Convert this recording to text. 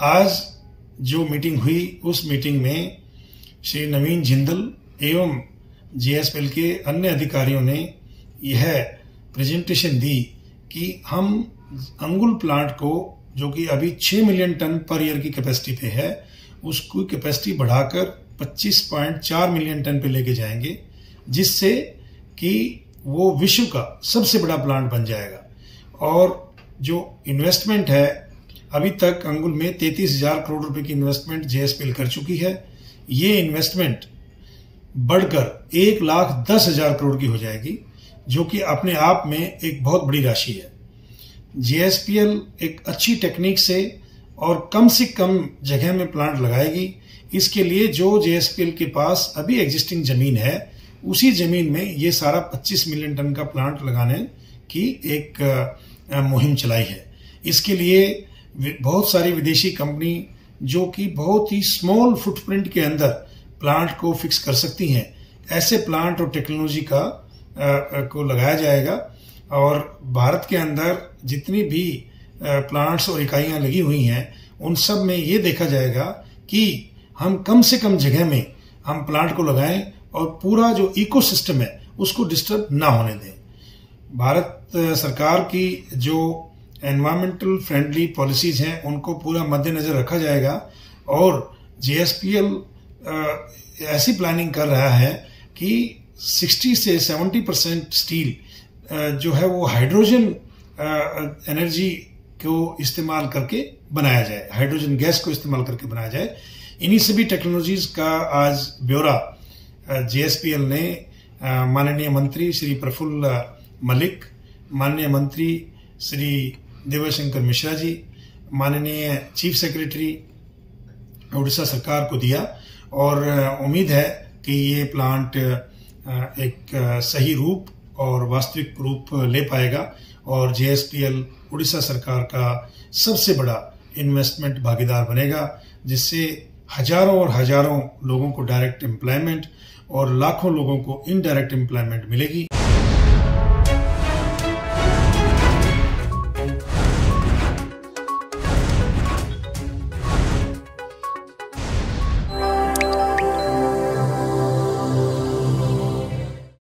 आज जो मीटिंग हुई, उस मीटिंग में श्री नवीन जिंदल एवं जीएसपीएल के अन्य अधिकारियों ने यह प्रेजेंटेशन दी कि हम अंगुल प्लांट को, जो कि अभी 6 मिलियन टन पर ईयर की कैपेसिटी पे है, उसकी कैपेसिटी बढ़ाकर 25.4 मिलियन टन पे लेके जाएँगे, जिससे कि वो विश्व का सबसे बड़ा प्लांट बन जाएगा। और जो इन्वेस्टमेंट है अभी तक अंगुल में तैतीस हज़ार करोड़ रुपए की इन्वेस्टमेंट जेएसपीएल कर चुकी है। ये इन्वेस्टमेंट बढ़कर एक लाख दस हज़ार करोड़ की हो जाएगी, जो कि अपने आप में एक बहुत बड़ी राशि है। जेएसपीएल एक अच्छी टेक्निक से और कम से कम जगह में प्लांट लगाएगी। इसके लिए जो जेएसपीएल के पास अभी एग्जिस्टिंग ज़मीन है, उसी ज़मीन में ये सारा 25 मिलियन टन का प्लांट लगाने की एक मुहिम चलाई है। इसके लिए बहुत सारी विदेशी कंपनी जो कि बहुत ही स्मॉल फुटप्रिंट के अंदर प्लांट को फिक्स कर सकती हैं। ऐसे प्लांट और टेक्नोलॉजी का आ, को लगाया जाएगा और भारत के अंदर जितनी भी आ, प्लांट्स और इकाइयाँ लगी हुई हैं उन सब में ये देखा जाएगा कि हम कम से कम जगह में हम प्लांट को लगाएँ और पूरा जो इकोसिस्टम है उसको डिस्टर्ब ना होने दें। भारत सरकार की जो एनवायरमेंटल फ्रेंडली पॉलिसीज़ हैं, उनको पूरा मद्देनजर रखा जाएगा। और जेएसपीएल ऐसी प्लानिंग कर रहा है कि 60 से 70 परसेंट स्टील जो है वो हाइड्रोजन एनर्जी को इस्तेमाल करके बनाया जाए, हाइड्रोजन गैस को इस्तेमाल करके बनाया जाए। इन्हीं सभी टेक्नोलॉजीज़ का आज ब्यौरा जेएसपीएल ने माननीय मंत्री श्री प्रफुल्ल मलिक, माननीय मंत्री श्री देवाशंकर मिश्रा जी, माननीय चीफ सेक्रेटरी उड़ीसा सरकार को दिया और उम्मीद है कि ये प्लांट एक सही रूप और वास्तविक रूप ले पाएगा और जे जेएसपीएल उड़ीसा सरकार का सबसे बड़ा इन्वेस्टमेंट भागीदार बनेगा, जिससे हज़ारों और हज़ारों लोगों को डायरेक्ट एम्प्लॉयमेंट और लाखों लोगों को इनडायरेक्ट एम्प्लॉयमेंट मिलेगी।